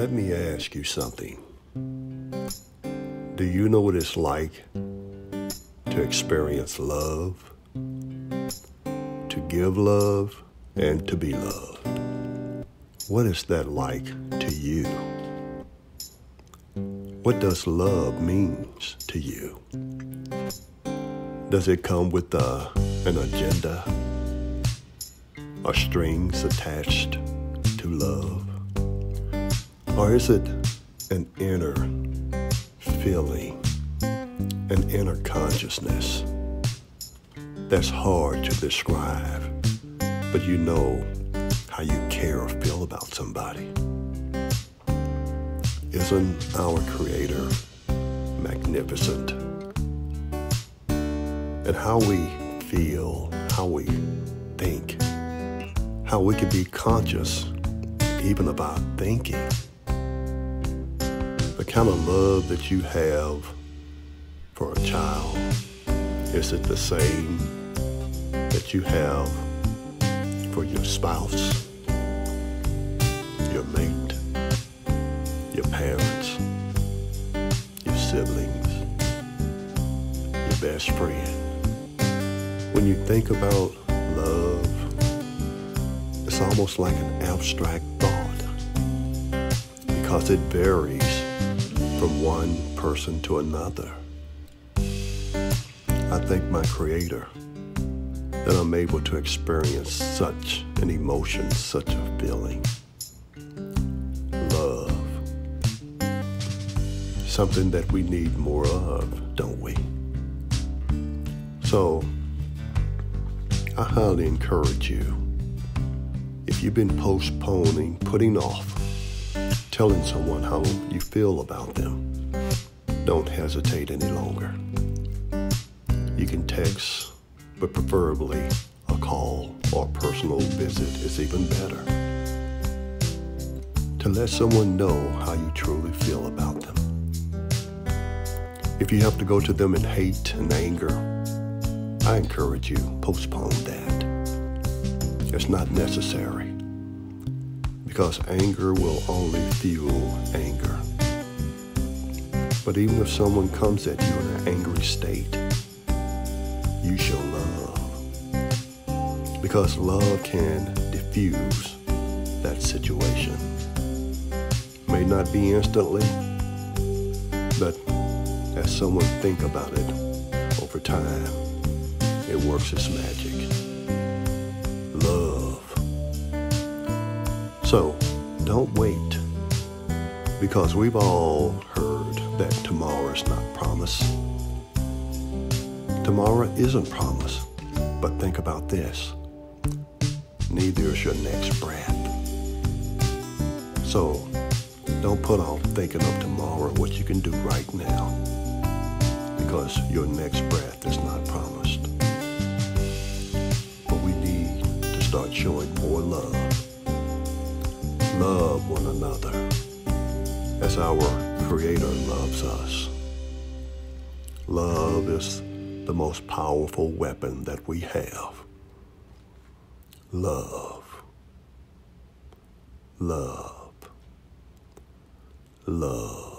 Let me ask you something. Do you know what it's like to experience love, to give love, and to be loved? What is that like to you? What does love means to you? Does it come with uh, an agenda or strings attached to love? Or is it an inner feeling, an inner consciousness that's hard to describe, but you know how you care or feel about somebody? Isn't our Creator magnificent? And how we feel, how we think, how we can be conscious even about thinking kind of love that you have for a child, is it the same that you have for your spouse, your mate, your parents, your siblings, your best friend? When you think about love, it's almost like an abstract thought because it varies from one person to another. I thank my Creator that I'm able to experience such an emotion, such a feeling. Love. Something that we need more of, don't we? So, I highly encourage you, if you've been postponing, putting off, telling someone how you feel about them, don't hesitate any longer. You can text, but preferably a call or personal visit is even better. To let someone know how you truly feel about them. If you have to go to them in hate and anger, I encourage you, postpone that. It's not necessary because anger will only fuel anger. But even if someone comes at you in an angry state, you shall love. Because love can diffuse that situation. May not be instantly, but as someone think about it over time, it works its magic. So don't wait because we've all heard that tomorrow is not promised. Tomorrow isn't promised, but think about this. Neither is your next breath. So don't put off thinking of tomorrow, what you can do right now, because your next breath is not promised. But we need to start showing more love love one another as our Creator loves us. Love is the most powerful weapon that we have. Love. Love. Love.